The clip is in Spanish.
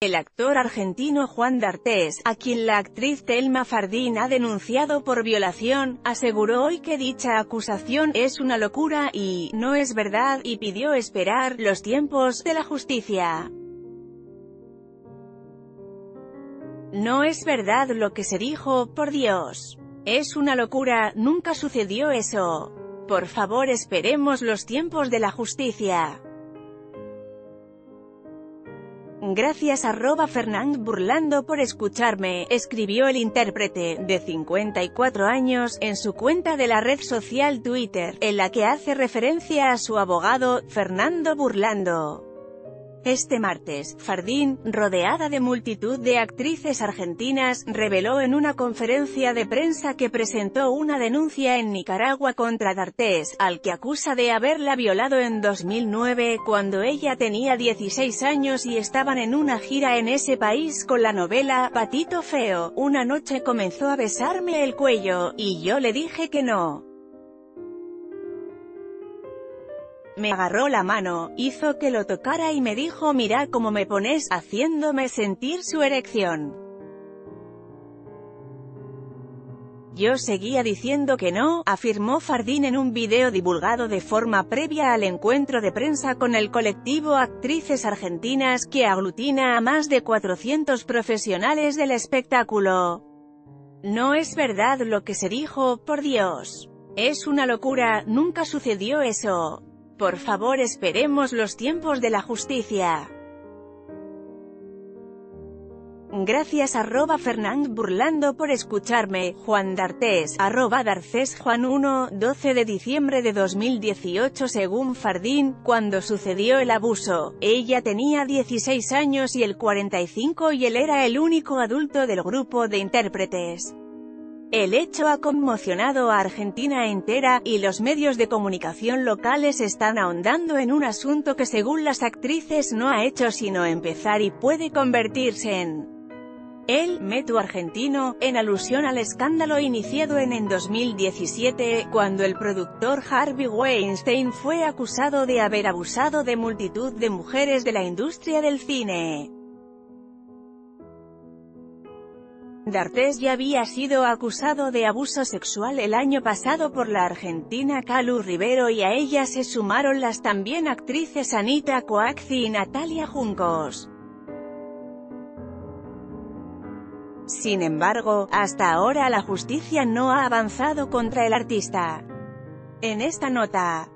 El actor argentino Juan D'Artés, a quien la actriz Telma Fardín ha denunciado por violación, aseguró hoy que dicha acusación es una locura y no es verdad y pidió esperar los tiempos de la justicia. No es verdad lo que se dijo, por Dios. Es una locura, nunca sucedió eso. Por favor esperemos los tiempos de la justicia. Gracias arroba Fernand Burlando por escucharme, escribió el intérprete, de 54 años, en su cuenta de la red social Twitter, en la que hace referencia a su abogado, Fernando Burlando. Este martes, Fardín, rodeada de multitud de actrices argentinas, reveló en una conferencia de prensa que presentó una denuncia en Nicaragua contra D'Artés, al que acusa de haberla violado en 2009, cuando ella tenía 16 años y estaban en una gira en ese país con la novela Patito Feo. Una noche comenzó a besarme el cuello, y yo le dije que no. Me agarró la mano, hizo que lo tocara y me dijo mira cómo me pones, haciéndome sentir su erección. Yo seguía diciendo que no, afirmó Fardín en un video divulgado de forma previa al encuentro de prensa con el colectivo Actrices Argentinas, que aglutina a más de 400 profesionales del espectáculo. No es verdad lo que se dijo, por Dios. Es una locura, nunca sucedió eso. Por favor esperemos los tiempos de la justicia. Gracias arroba Fernand Burlando por escucharme, Juan D'Artés, arroba Darcés Juan 1, 12 de diciembre de 2018 según Fardín, cuando sucedió el abuso, ella tenía 16 años y el 45 y él era el único adulto del grupo de intérpretes. El hecho ha conmocionado a Argentina entera, y los medios de comunicación locales están ahondando en un asunto que según las actrices no ha hecho sino empezar y puede convertirse en el meto argentino, en alusión al escándalo iniciado en en 2017, cuando el productor Harvey Weinstein fue acusado de haber abusado de multitud de mujeres de la industria del cine. D'Artés ya había sido acusado de abuso sexual el año pasado por la argentina Calu Rivero y a ella se sumaron las también actrices Anita Coaxi y Natalia Juncos. Sin embargo, hasta ahora la justicia no ha avanzado contra el artista. En esta nota,